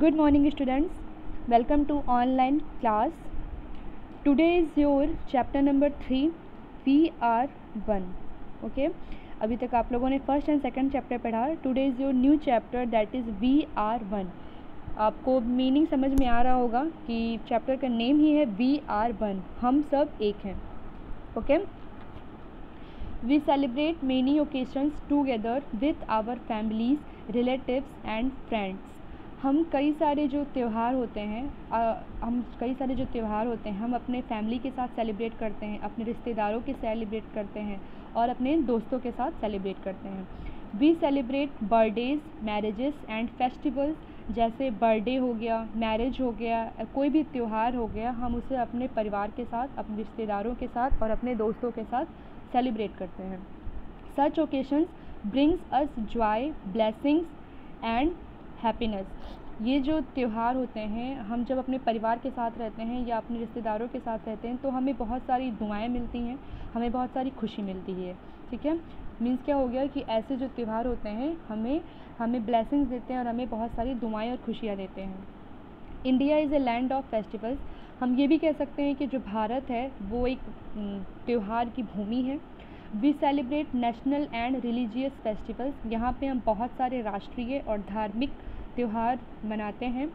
Good morning, students. Welcome to online class. Today is your chapter number three we are one okay अभी तक आप लोगों ने first and second chapter पढ़ा. Today is your new chapter that is we are one आपको meaning समझ में आ रहा होगा कि चैप्टर का नेम ही है वी आर वन हम सब एक हैं. Okay we celebrate many occasions together with our families relatives and friends हम कई सारे जो त्यौहार होते हैं हम कई सारे जो त्यौहार होते हैं, हम अपने फैमिली के साथ सेलिब्रेट करते हैं, अपने रिश्तेदारों के सेलिब्रेट करते हैं और अपने दोस्तों के साथ सेलिब्रेट करते हैं। We celebrate birthdays marriages and festivals जैसे बर्थडे हो गया मैरिज हो गया, कोई भी त्यौहार हो गया, हम उसे अपने परिवार के साथ, अपने रिश्तेदारों के साथ और अपने दोस्तों के साथ सेलिब्रेट करते हैं। Such occasions brings us joy blessings and happiness ये जो त्यौहार होते हैं, हम जब अपने परिवार के साथ रहते हैं या अपने रिश्तेदारों के साथ रहते हैं तो हमें बहुत सारी दुआएँ मिलती हैं, हमें बहुत सारी खुशी मिलती है, ठीक है? मीन्स क्या हो गया कि ऐसे जो त्यौहार होते हैं, हमें हमें ब्लेसिंग्स देते हैं और हमें बहुत सारी दुआएँ और खुशियाँ देते हैं। India is a land of festivals हम ये भी कह सकते हैं कि जो भारत है, वो एक त्यौहार की भूमि है। We celebrate national and religious festivals यहाँ पे हम बहुत सारे राष्ट्रीय और धार्मिक त्यौहार मनाते हैं।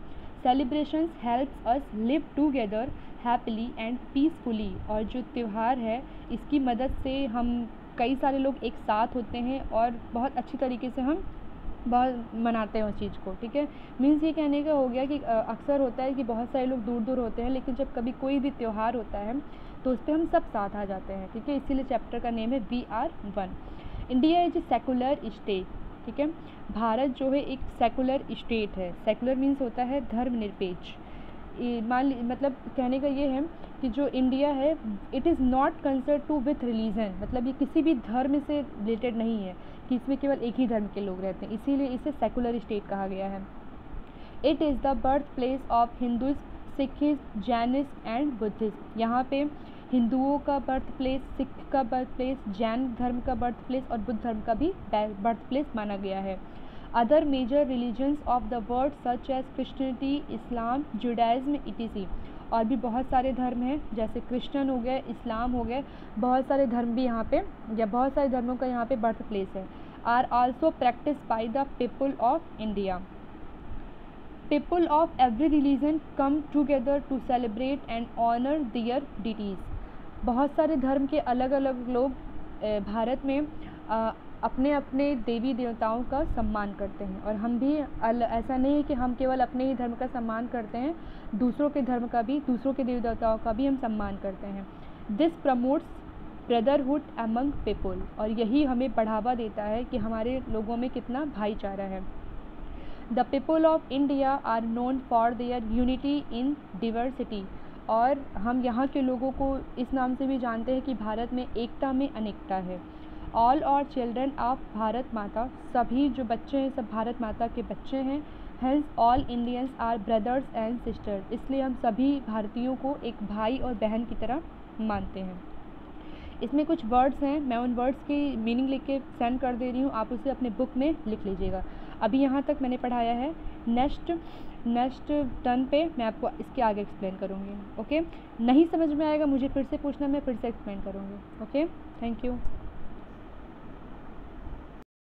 Celebrations helps us live together happily and peacefully और जो त्यौहार है, इसकी मदद से हम कई सारे लोग एक साथ होते हैं और बहुत अच्छी तरीके से हम बहुत मनाते हैं उस चीज़ को, ठीक है? मीन्स ये कहने का हो गया कि अक्सर होता है कि बहुत सारे लोग दूर दूर होते हैं, लेकिन जब कभी कोई भी त्यौहार होता है तो उस पर हम सब साथ आ जाते हैं, ठीक है? इसीलिए चैप्टर का नेम है we are one India is a secular state ठीक है? भारत जो है एक सेकुलर स्टेट है। सेकुलर मीन्स होता है धर्मनिरपेक्ष। मान मतलब कहने का ये है कि जो इंडिया है it is not concern to with religion मतलब ये किसी भी धर्म से रिलेटेड नहीं है, कि इसमें केवल एक ही धर्म के लोग रहते हैं। इसीलिए इसे सेकुलर स्टेट कहा गया है। It is the birth place of Hindus Sikhs Jainist and Buddhist यहाँ पे हिंदुओं का बर्थ प्लेस सिख का बर्थ प्लेस जैन धर्म का बर्थ प्लेस और बुद्ध धर्म का भी बर्थ प्लेस माना गया है। Other major religions of the world, such as Christianity Islam, Judaism, etc. और भी बहुत सारे धर्म हैं, जैसे क्रिश्चन हो गए, इस्लाम हो गए, बहुत सारे धर्म भी यहाँ पे, या बहुत सारे धर्मों का यहाँ पे बर्थ प्लेस है। Are also practice by the people of India. People of every religion come together to celebrate and honour their deities बहुत सारे धर्म के अलग अलग लोग भारत में अपने अपने देवी देवताओं का सम्मान करते हैं। और हम भी ऐसा नहीं है कि हम केवल अपने ही धर्म का सम्मान करते हैं, दूसरों के धर्म का भी, दूसरों के देवी देवताओं का भी हम सम्मान करते हैं। This promotes brotherhood among people और यही हमें बढ़ावा देता है कि हमारे लोगों में कितना भाईचारा है। The people of India are known for their unity in diversity और हम यहाँ के लोगों को इस नाम से भी जानते हैं कि भारत में एकता में अनेकता है। ऑल और चिल्ड्रन ऑफ़ भारत माता सभी जो बच्चे हैं, सब भारत माता के बच्चे हैं। Hence all Indians are brothers and sisters इसलिए हम सभी भारतीयों को एक भाई और बहन की तरह मानते हैं। इसमें कुछ वर्ड्स हैं, मैं उन वर्ड्स की मीनिंग लिख के सेंड कर दे रही हूँ, आप उसे अपने बुक में लिख लीजिएगा। अभी यहाँ तक मैंने पढ़ाया है नेक्स्ट नेक्स्ट टर्न पे मैं आपको इसके आगे एक्सप्लेन करूँगी ओके नहीं समझ में आएगा मुझे फिर से पूछना, मैं फिर से एक्सप्लेन करूँगी ओके थैंक यू